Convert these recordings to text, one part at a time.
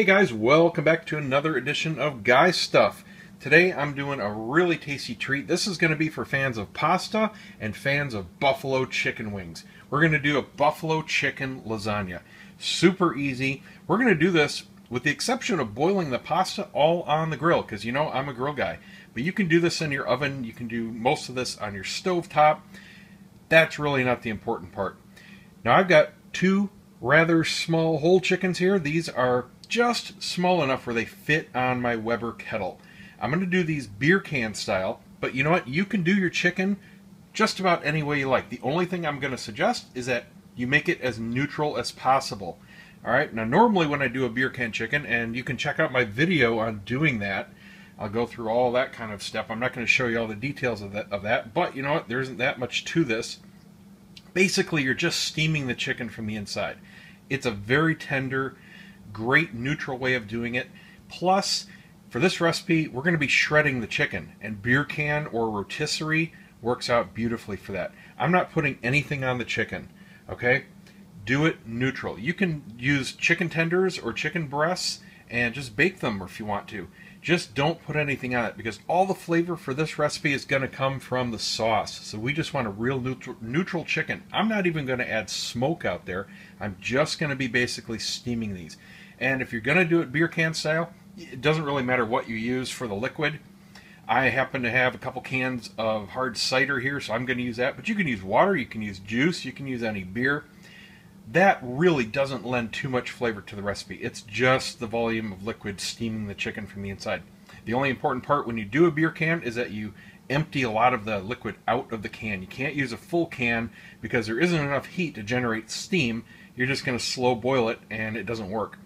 Hey guys, welcome back to another edition of Guy Stuff. Today I'm doing a really tasty treat. This is going to be for fans of pasta and fans of buffalo chicken wings. We're going to do a buffalo chicken lasagna. Super easy. We're going to do this with the exception of boiling the pasta all on the grill because you know I'm a grill guy. But you can do this in your oven. You can do most of this on your stove top. That's really not the important part. Now I've got two rather small whole chickens here. These are just small enough where they fit on my Weber kettle. I'm going to do these beer can style, but you know what? You can do your chicken just about any way you like. The only thing I'm going to suggest is that you make it as neutral as possible. All right, now normally when I do a beer can chicken, and you can check out my video on doing that, I'll go through all that kind of stuff. I'm not going to show you all the details of that, of that, but you know what? There isn't that much to this. Basically, you're just steaming the chicken from the inside. It's a very tender, great neutral way of doing it. Plus, for this recipe, we're going to be shredding the chicken, and beer can or rotisserie works out beautifully for that. I'm not putting anything on the chicken, okay? Do it neutral. You can use chicken tenders or chicken breasts and just bake them if you want to. Just don't put anything on it because all the flavor for this recipe is going to come from the sauce. So we just want a real neutral, neutral chicken. I'm not even going to add smoke out there. I'm just going to be basically steaming these. And if you're going to do it beer can style, it doesn't really matter what you use for the liquid. I happen to have a couple cans of hard cider here, so I'm going to use that. But you can use water, you can use juice, you can use any beer. That really doesn't lend too much flavor to the recipe. It's just the volume of liquid steaming the chicken from the inside. The only important part when you do a beer can is that you empty a lot of the liquid out of the can. You can't use a full can because there isn't enough heat to generate steam. You're just going to slow boil it and it doesn't work.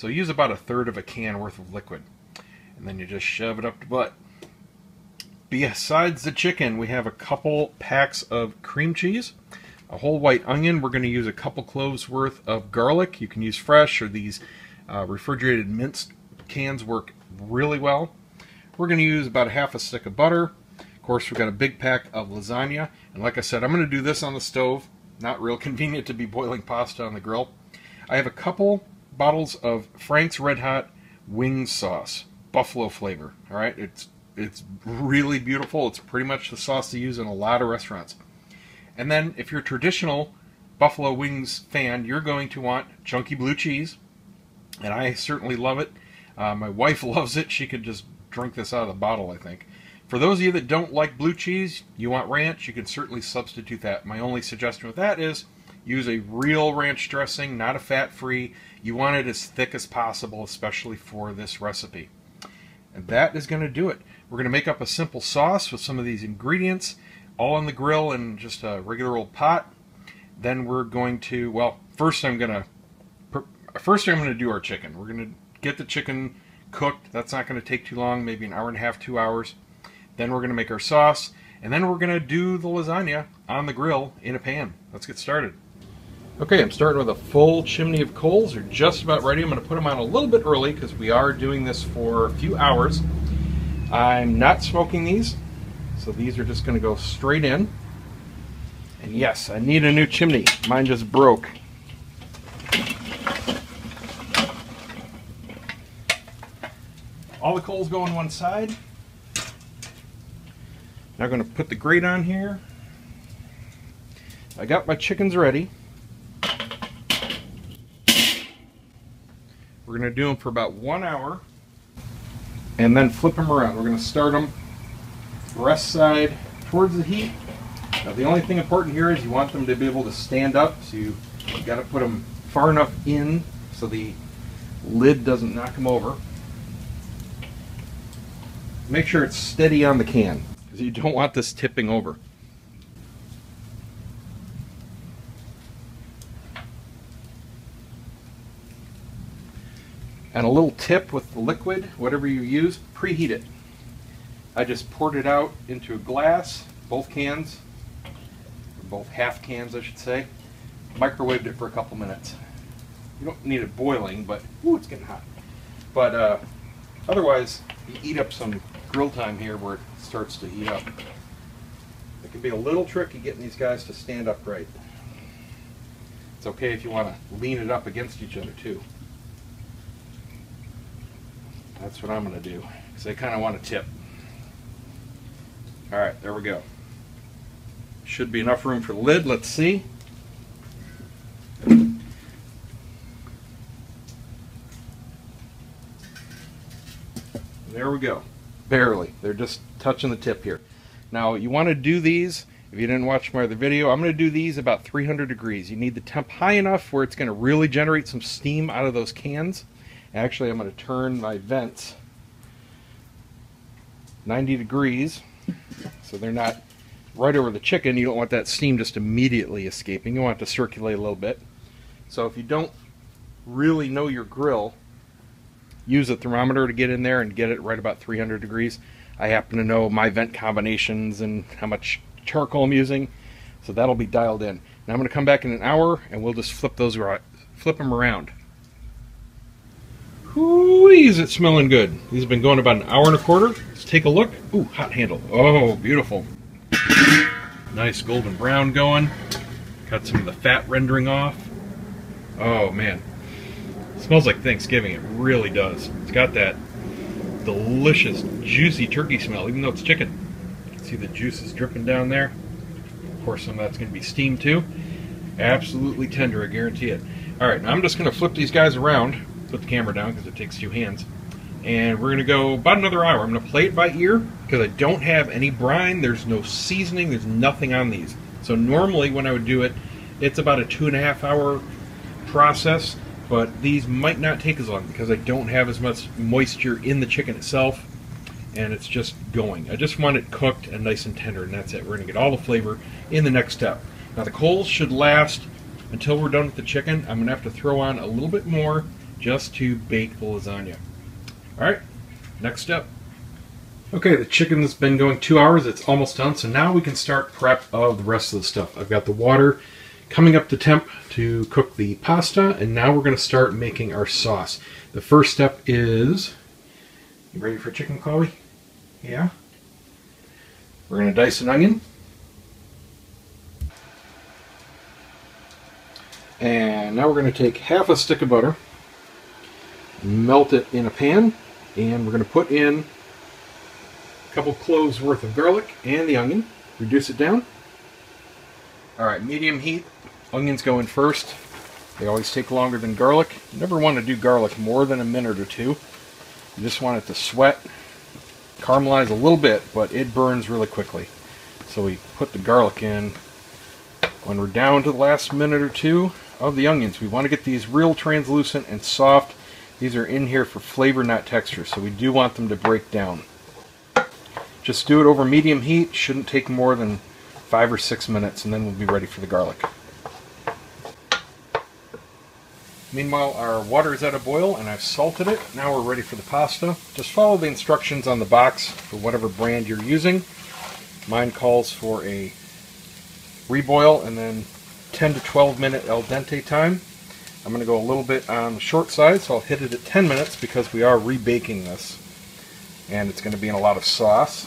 So use about a third of a can worth of liquid. And then you just shove it up the butt. Besides the chicken, we have a couple packs of cream cheese, a whole white onion. We're going to use a couple cloves worth of garlic. You can use fresh or these uh, refrigerated minced cans work really well. We're going to use about a half a stick of butter. Of course, we've got a big pack of lasagna. And like I said, I'm going to do this on the stove. Not real convenient to be boiling pasta on the grill. I have a couple bottles of Frank's Red Hot wing sauce, buffalo flavor. All right, it's it's really beautiful. It's pretty much the sauce they use in a lot of restaurants. And then, if you're a traditional buffalo wings fan, you're going to want chunky blue cheese, and I certainly love it. Uh, my wife loves it. She could just drink this out of the bottle, I think. For those of you that don't like blue cheese, you want ranch, you can certainly substitute that. My only suggestion with that is use a real ranch dressing, not a fat free. You want it as thick as possible, especially for this recipe. And that is going to do it. We're going to make up a simple sauce with some of these ingredients, all on the grill in just a regular old pot. Then we're going to, well, first I'm going to, first I'm going to do our chicken. We're going to get the chicken cooked. That's not going to take too long, maybe an hour and a half, two hours. Then we're going to make our sauce, and then we're going to do the lasagna on the grill in a pan. Let's get started. Okay, I'm starting with a full chimney of coals. They're just about ready. I'm going to put them on a little bit early because we are doing this for a few hours. I'm not smoking these, so these are just going to go straight in. And yes, I need a new chimney. Mine just broke. All the coals go on one side. Now I'm going to put the grate on here. I got my chickens ready. We're going to do them for about one hour and then flip them around. We're going to start them breast side towards the heat. Now the only thing important here is you want them to be able to stand up, so you, you got to put them far enough in so the lid doesn't knock them over. Make sure it's steady on the can because you don't want this tipping over. And a little tip with the liquid, whatever you use, preheat it. I just poured it out into a glass, both cans, both half cans I should say. Microwaved it for a couple minutes. You don't need it boiling, but ooh, it's getting hot. But uh, otherwise, you eat up some grill time here where it starts to heat up. It can be a little tricky getting these guys to stand upright. It's okay if you want to lean it up against each other too. That's what I'm going to do because I kind of want to tip. All right, there we go. Should be enough room for the lid. Let's see. There we go. Barely. They're just touching the tip here. Now, you want to do these, if you didn't watch my other video, I'm going to do these about 300 degrees. You need the temp high enough where it's going to really generate some steam out of those cans. Actually, I'm going to turn my vents 90 degrees so they're not right over the chicken. You don't want that steam just immediately escaping. You want it to circulate a little bit. So if you don't really know your grill, use a thermometer to get in there and get it right about 300 degrees. I happen to know my vent combinations and how much charcoal I'm using, so that'll be dialed in. Now I'm going to come back in an hour and we'll just flip those flip them around. Is it smelling good? These have been going about an hour and a quarter. Let's take a look. Ooh, hot handle. Oh, beautiful. Nice golden brown going. Got some of the fat rendering off. Oh man, it smells like Thanksgiving. It really does. It's got that delicious, juicy turkey smell, even though it's chicken. You can see the juices dripping down there. Of course, some of that's going to be steamed too. Absolutely tender, I guarantee it. All right, now I'm just going to flip these guys around, put the camera down because it takes two hands, and we're going to go about another hour. I'm going to play it by ear because I don't have any brine. There's no seasoning. There's nothing on these. So normally when I would do it, it's about a two and a half hour process but these might not take as long because I don't have as much moisture in the chicken itself and it's just going. I just want it cooked and nice and tender and that's it. We're going to get all the flavor in the next step. Now the coals should last until we're done with the chicken. I'm going to have to throw on a little bit more just to bake the lasagna. Alright, next step. Okay, the chicken's been going two hours. It's almost done. So now we can start prep of the rest of the stuff. I've got the water coming up to temp to cook the pasta and now we're going to start making our sauce. The first step is, you ready for chicken Chloe? Yeah? We're going to dice an onion. And now we're going to take half a stick of butter, melt it in a pan, and we're going to put in a couple cloves worth of garlic and the onion, reduce it down. All right, medium heat, Onions go in first. They always take longer than garlic. You never want to do garlic more than a minute or two. You just want it to sweat, caramelize a little bit, but it burns really quickly. So we put the garlic in when we're down to the last minute or two of the onions. We want to get these real translucent and soft. These are in here for flavor, not texture, so we do want them to break down. Just do it over medium heat. Shouldn't take more than five or six minutes, and then we'll be ready for the garlic. Meanwhile, our water is at a boil and I've salted it. Now we're ready for the pasta. Just follow the instructions on the box for whatever brand you're using. Mine calls for a reboil and then 10 to 12 minute al dente time. I'm going to go a little bit on the short side, so I'll hit it at 10 minutes because we are rebaking this. And it's going to be in a lot of sauce.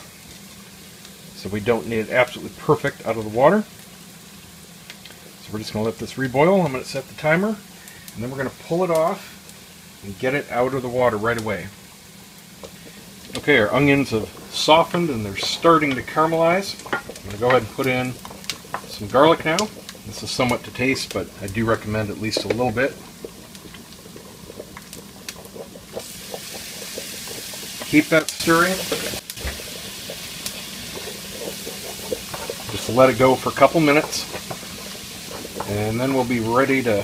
So we don't need it absolutely perfect out of the water. So we're just going to let this reboil. I'm going to set the timer and then we're going to pull it off and get it out of the water right away. Okay, our onions have softened and they're starting to caramelize. I'm going to go ahead and put in some garlic now. This is somewhat to taste, but I do recommend at least a little bit. Keep that stirring. Just let it go for a couple minutes. And then we'll be ready to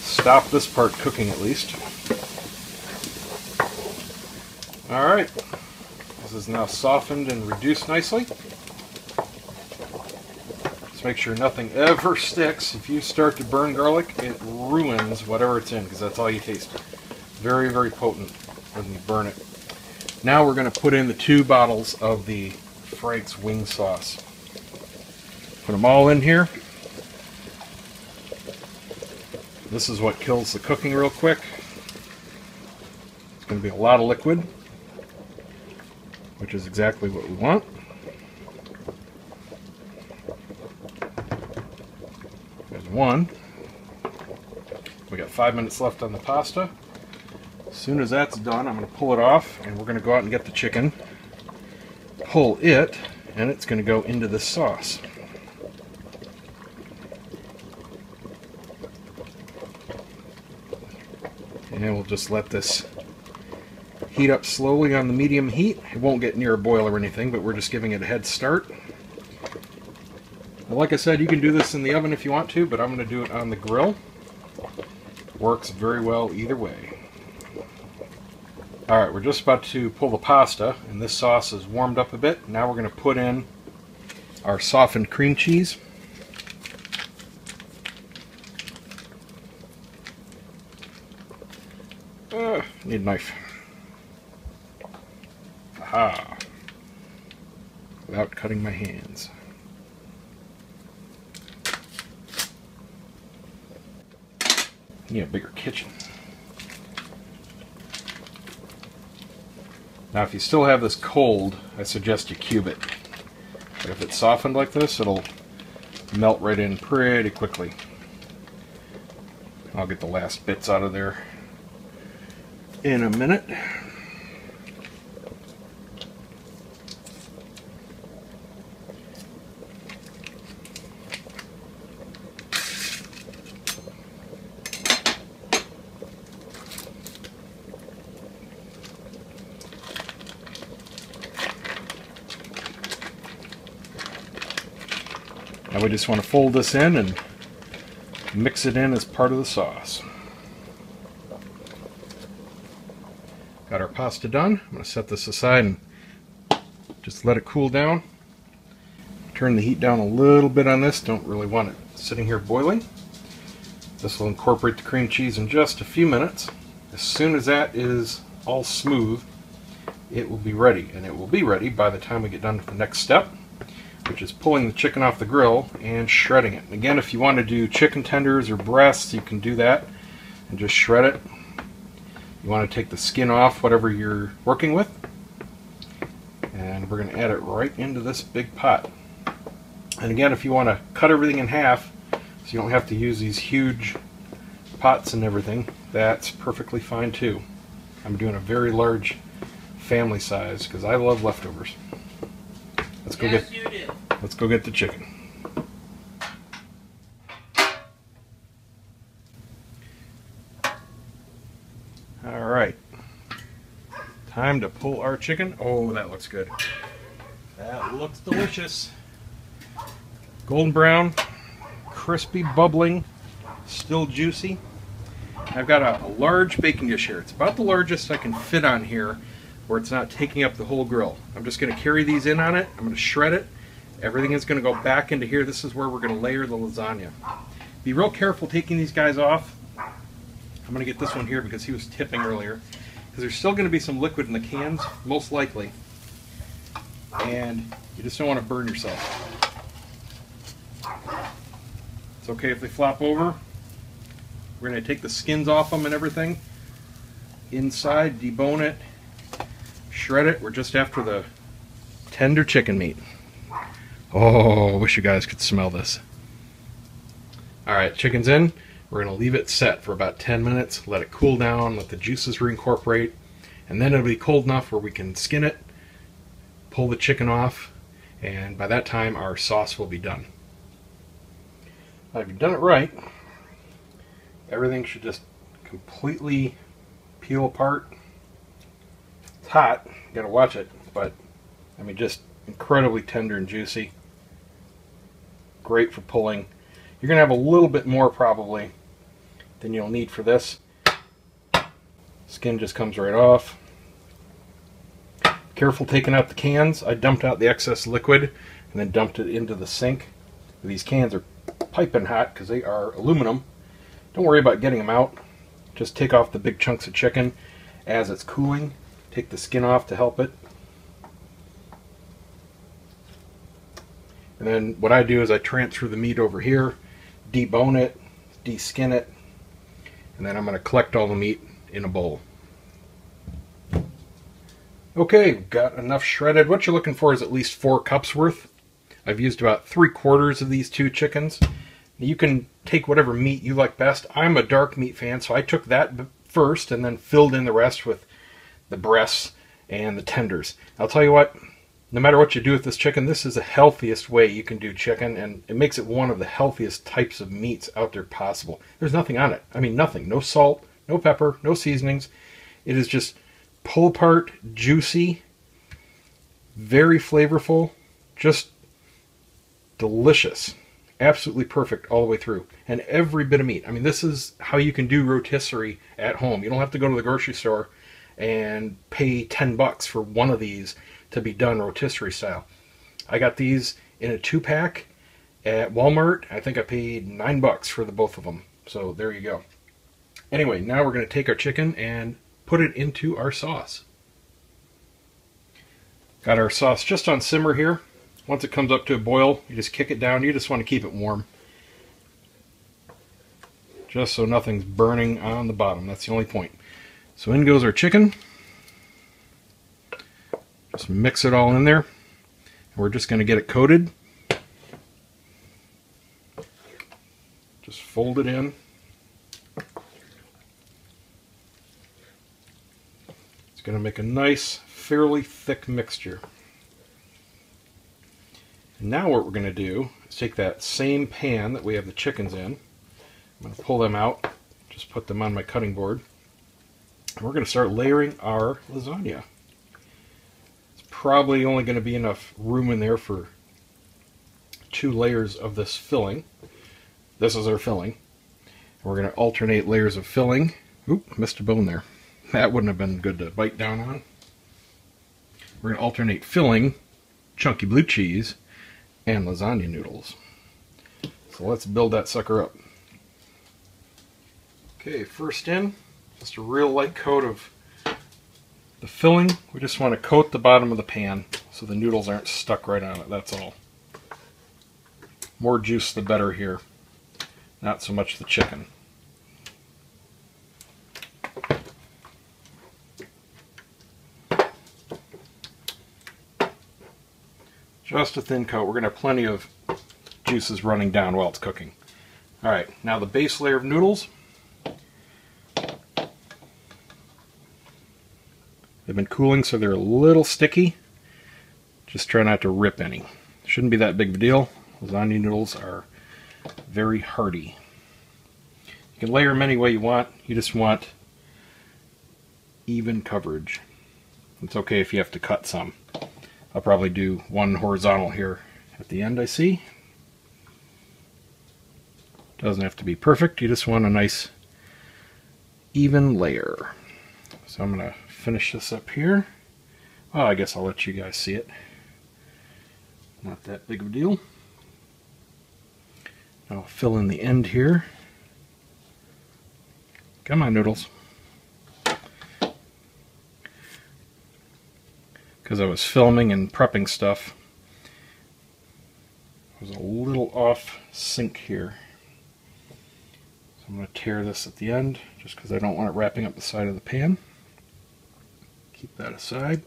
stop this part cooking at least. Alright, this is now softened and reduced nicely. Just make sure nothing ever sticks. If you start to burn garlic, it ruins whatever it's in because that's all you taste. Very, very potent when you burn it. Now we're going to put in the two bottles of the Frank's wing sauce. Put them all in here. This is what kills the cooking real quick. It's going to be a lot of liquid, which is exactly what we want. One. We got five minutes left on the pasta. As soon as that's done, I'm going to pull it off and we're going to go out and get the chicken, pull it, and it's going to go into the sauce. And we'll just let this heat up slowly on the medium heat. It won't get near a boil or anything, but we're just giving it a head start. Like I said, you can do this in the oven if you want to, but I'm going to do it on the grill. Works very well either way. Alright, we're just about to pull the pasta, and this sauce is warmed up a bit. Now we're going to put in our softened cream cheese. Uh, need a knife. Aha. Without cutting my hands. Need a bigger kitchen. Now if you still have this cold, I suggest you cube it. But if it's softened like this, it'll melt right in pretty quickly. I'll get the last bits out of there in a minute. Now we just want to fold this in and mix it in as part of the sauce. Got our pasta done. I'm going to set this aside and just let it cool down. Turn the heat down a little bit on this. Don't really want it sitting here boiling. This will incorporate the cream cheese in just a few minutes. As soon as that is all smooth, it will be ready. And it will be ready by the time we get done with the next step which is pulling the chicken off the grill and shredding it. again, if you want to do chicken tenders or breasts, you can do that and just shred it. You want to take the skin off, whatever you're working with. And we're going to add it right into this big pot. And again, if you want to cut everything in half, so you don't have to use these huge pots and everything, that's perfectly fine too. I'm doing a very large family size because I love leftovers. Let's go yes, get let's go get the chicken. All right. Time to pull our chicken. Oh, that looks good. That looks delicious. Golden brown, crispy, bubbling, still juicy. I've got a, a large baking dish here. It's about the largest I can fit on here where it's not taking up the whole grill. I'm just going to carry these in on it. I'm going to shred it. Everything is going to go back into here. This is where we're going to layer the lasagna. Be real careful taking these guys off. I'm going to get this one here because he was tipping earlier. Because there's still going to be some liquid in the cans, most likely. And you just don't want to burn yourself. It's okay if they flop over. We're going to take the skins off them and everything. Inside, debone it, shred it. We're just after the tender chicken meat. Oh, wish you guys could smell this. Alright, chicken's in. We're to leave it set for about 10 minutes, let it cool down, let the juices reincorporate, and then it'll be cold enough where we can skin it, pull the chicken off, and by that time our sauce will be done. If you've done it right, everything should just completely peel apart it's hot, you gotta watch it, but I mean, just incredibly tender and juicy. Great for pulling. You're gonna have a little bit more probably than you'll need for this. Skin just comes right off. Careful taking out the cans. I dumped out the excess liquid and then dumped it into the sink. These cans are piping hot because they are aluminum. Don't worry about getting them out. Just take off the big chunks of chicken as it's cooling Take the skin off to help it. And then what I do is I transfer the meat over here, debone it, deskin it, and then I'm going to collect all the meat in a bowl. Okay, got enough shredded. What you're looking for is at least four cups worth. I've used about three quarters of these two chickens. You can take whatever meat you like best. I'm a dark meat fan, so I took that first and then filled in the rest with the breasts and the tenders. I'll tell you what, no matter what you do with this chicken, this is the healthiest way you can do chicken, and it makes it one of the healthiest types of meats out there possible. There's nothing on it. I mean, nothing. No salt, no pepper, no seasonings. It is just pull apart, juicy, very flavorful, just delicious. Absolutely perfect all the way through. And every bit of meat. I mean, this is how you can do rotisserie at home. You don't have to go to the grocery store and pay 10 bucks for one of these to be done rotisserie style. I got these in a two pack at Walmart. I think I paid nine bucks for the both of them. So there you go. Anyway, now we're going to take our chicken and put it into our sauce. Got our sauce just on simmer here. Once it comes up to a boil, you just kick it down. You just want to keep it warm. Just so nothing's burning on the bottom. That's the only point. So in goes our chicken. Just mix it all in there. We're just going to get it coated. Just fold it in. It's going to make a nice, fairly thick mixture. And now what we're going to do is take that same pan that we have the chickens in. I'm going to pull them out, just put them on my cutting board. We're going to start layering our lasagna It's probably only going to be enough room in there for two layers of this filling. This is our filling. We're going to alternate layers of filling. Oop, missed a bone there. That wouldn't have been good to bite down on. We're going to alternate filling, chunky blue cheese, and lasagna noodles. So let's build that sucker up. Okay, first in, just a real light coat of the filling, we just want to coat the bottom of the pan so the noodles aren't stuck right on it, that's all. More juice the better here, not so much the chicken. Just a thin coat. We're going to have plenty of juices running down while it's cooking. Alright, now the base layer of noodles. They've been cooling so they're a little sticky. Just try not to rip any. Shouldn't be that big of a deal. Lasagna noodles are very hearty. You can layer them any way you want. You just want even coverage. It's okay if you have to cut some. I'll probably do one horizontal here at the end, I see. Doesn't have to be perfect. You just want a nice even layer. So I'm going to finish this up here. Oh, I guess I'll let you guys see it. Not that big of a deal. I'll fill in the end here. Come on, noodles. Because I was filming and prepping stuff, I was a little off sync here. So I'm going to tear this at the end, just because I don't want it wrapping up the side of the pan keep that aside.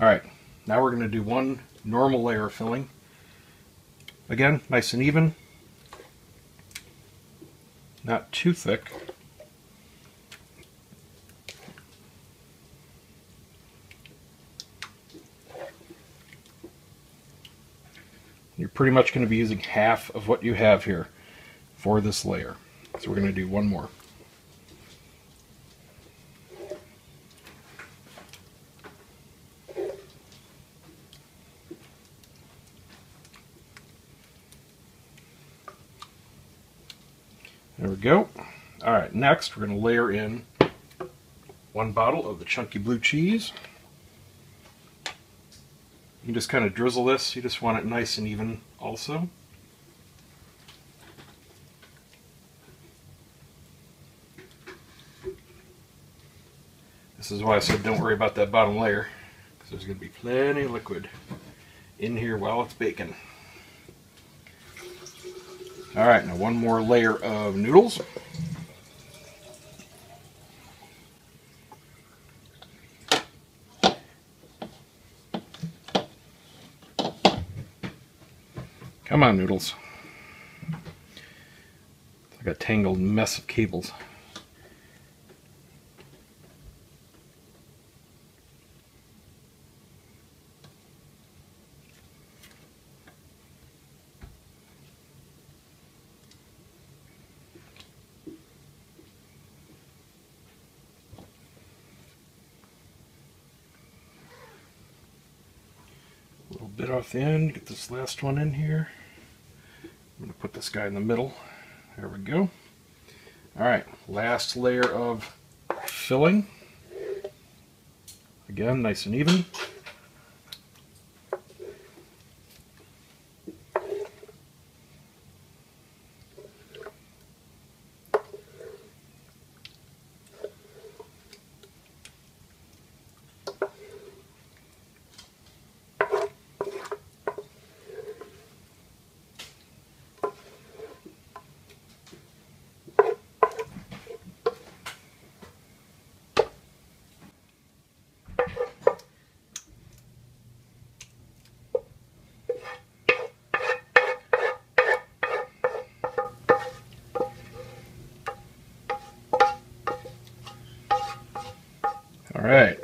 All right, now we're going to do one normal layer of filling. Again, nice and even. Not too thick. You're pretty much going to be using half of what you have here for this layer. So we're going to do one more. There we go. All right, next we're going to layer in one bottle of the chunky blue cheese. You can just kind of drizzle this. You just want it nice and even also. This is why I said don't worry about that bottom layer because there's going to be plenty of liquid in here while it's baking. All right, now one more layer of noodles. Come on, Noodles. It's like a tangled mess of cables. bit off the end, get this last one in here. Put this guy in the middle. There we go. All right, last layer of filling. Again, nice and even. Right.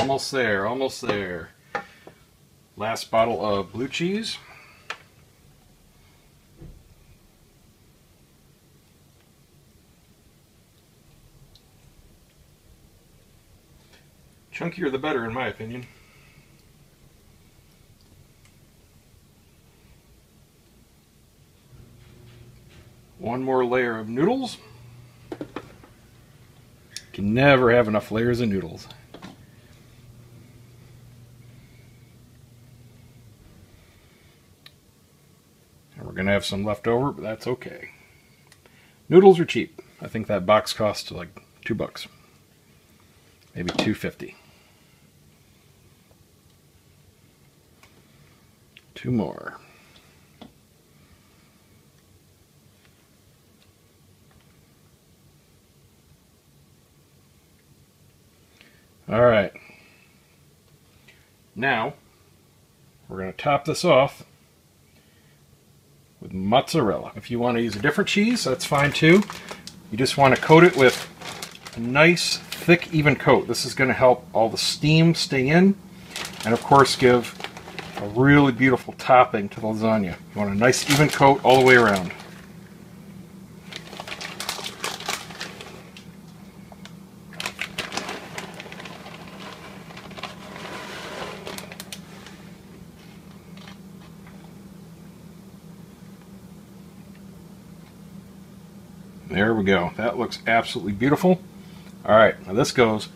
Almost there, almost there. Last bottle of blue cheese. Chunkier the better, in my opinion. One more layer of noodles. Can never have enough layers of noodles. And we're going to have some left over, but that's okay. Noodles are cheap. I think that box costs like two bucks. Maybe two fifty. Two more. All right. Now, we're going to top this off with mozzarella. If you want to use a different cheese, that's fine too. You just want to coat it with a nice, thick, even coat. This is going to help all the steam stay in and, of course, give a really beautiful topping to the lasagna. You want a nice, even coat all the way around. There we go. That looks absolutely beautiful. All right, now this goes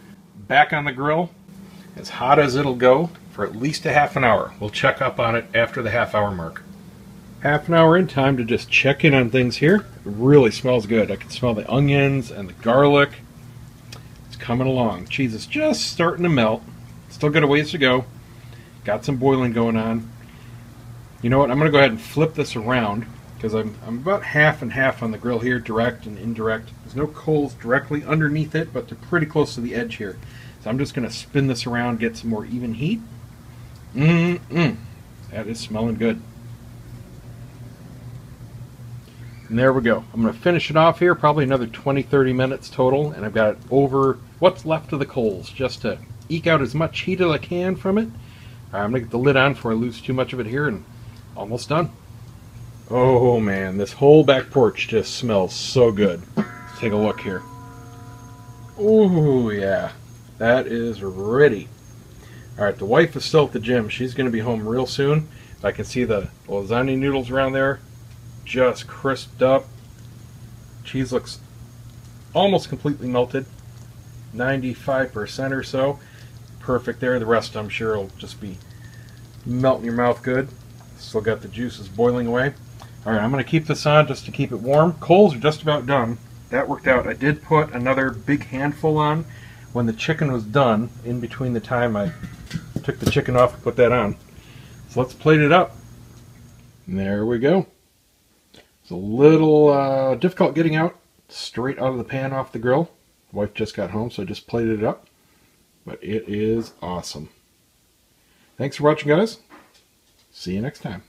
back on the grill as hot as it'll go for at least a half an hour. We'll check up on it after the half hour mark. Half an hour in, time to just check in on things here. It really smells good. I can smell the onions and the garlic. It's coming along. Cheese is just starting to melt. Still got a ways to go. Got some boiling going on. You know what? I'm going to go ahead and flip this around because I'm, I'm about half and half on the grill here, direct and indirect. There's no coals directly underneath it, but they're pretty close to the edge here. So I'm just going to spin this around, get some more even heat. Mmm, that is smelling good. And there we go. I'm going to finish it off here, probably another 20-30 minutes total, and I've got it over what's left of the coals, just to eke out as much heat as I can from it. I'm going to get the lid on before I lose too much of it here, and almost done. Oh man, this whole back porch just smells so good. Let's take a look here. Oh yeah, that is ready. All right, the wife is still at the gym. She's going to be home real soon. I can see the lasagna noodles around there just crisped up. Cheese looks almost completely melted, 95% or so. Perfect there. The rest, I'm sure, will just be melting your mouth good. Still got the juices boiling away. All right, I'm going to keep this on just to keep it warm. Coals are just about done. That worked out. I did put another big handful on when the chicken was done, in between the time I took the chicken off and put that on. So let's plate it up. And there we go. It's a little uh, difficult getting out straight out of the pan off the grill. wife just got home, so I just plated it up. But it is awesome. Thanks for watching, guys. See you next time.